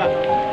Viva.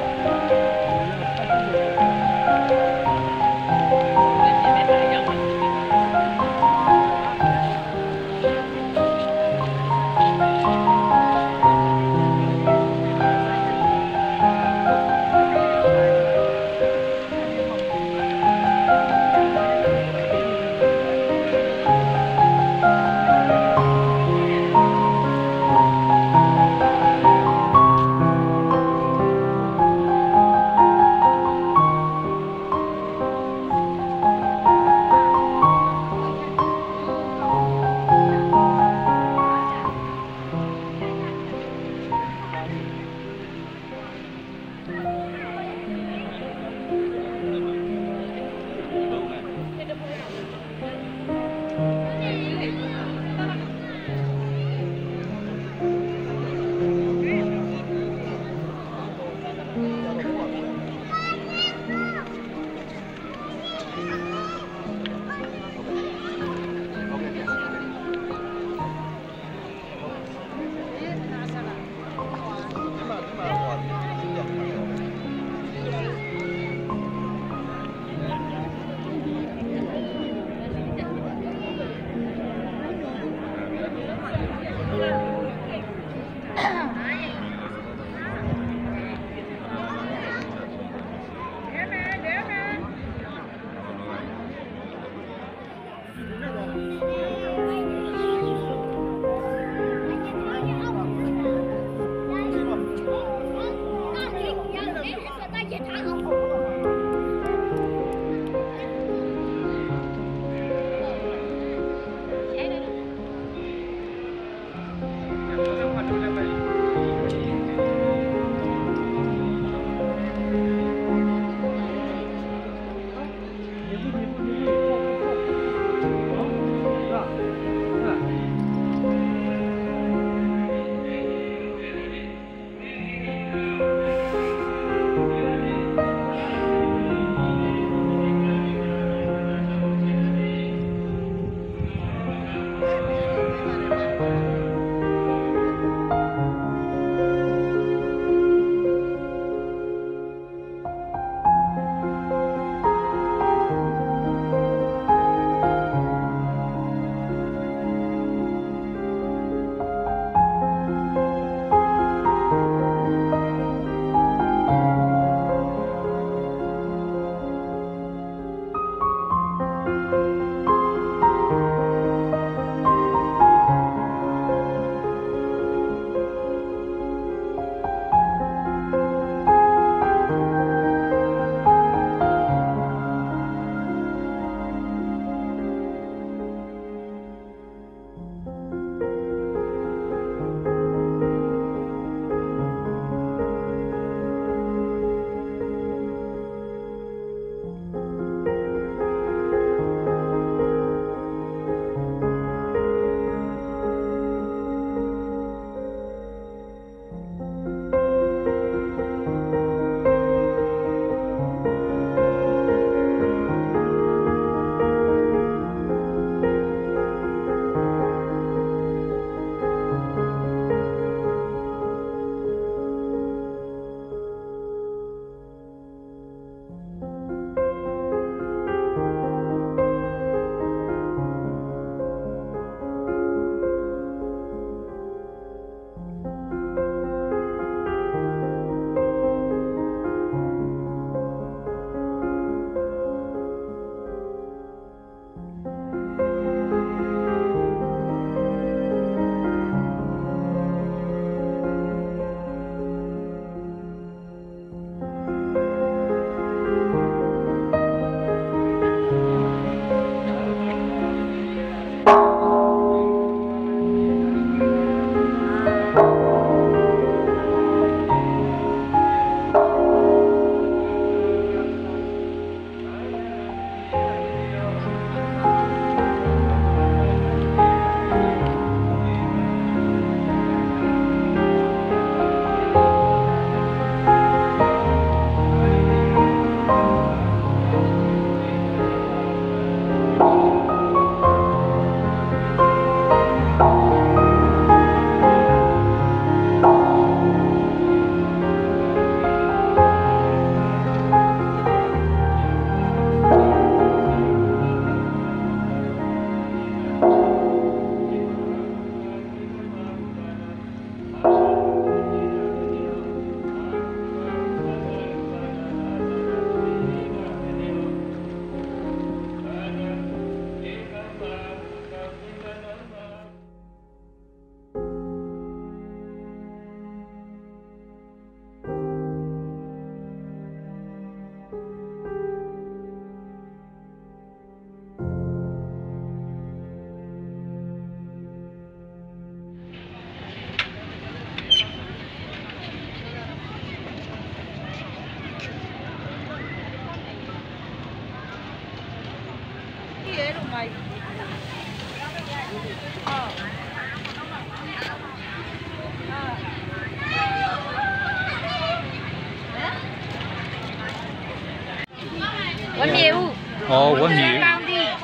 搵猎物。哦，搵猎。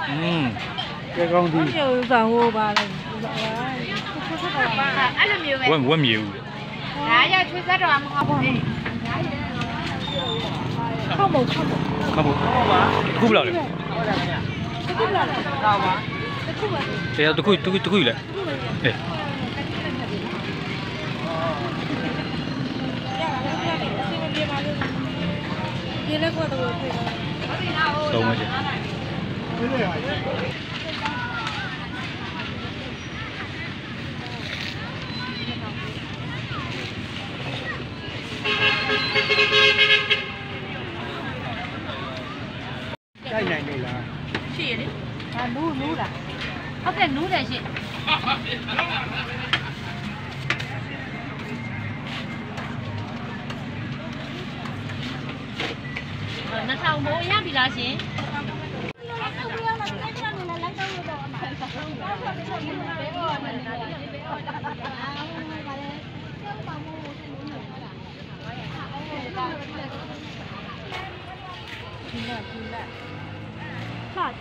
嗯，在工地。搵猎物干，呀，去山庄嘛，好不好？靠不靠不？不？过。 ခောက်မခပ်ဖို့ခုဘယ်လောက်လဲခုလာလာတော့ပါခုပါတရားတစ်ခုတစ်ခုတစ်ခုယူလိုက်အေးဒီလက်ကတော့ပြေးတော့သုံးမချက်ဒီလေဟာတိုက် 2000ဘိုးရပြီလားရှင်ဟုတ်